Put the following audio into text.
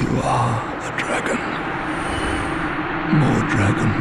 You are a dragon. More dragon